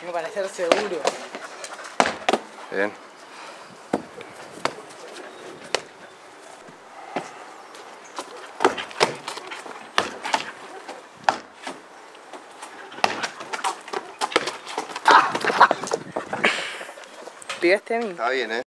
Tengo para ser seguro. Bien. ¿Pegaste a mí? Está bien, ¿eh?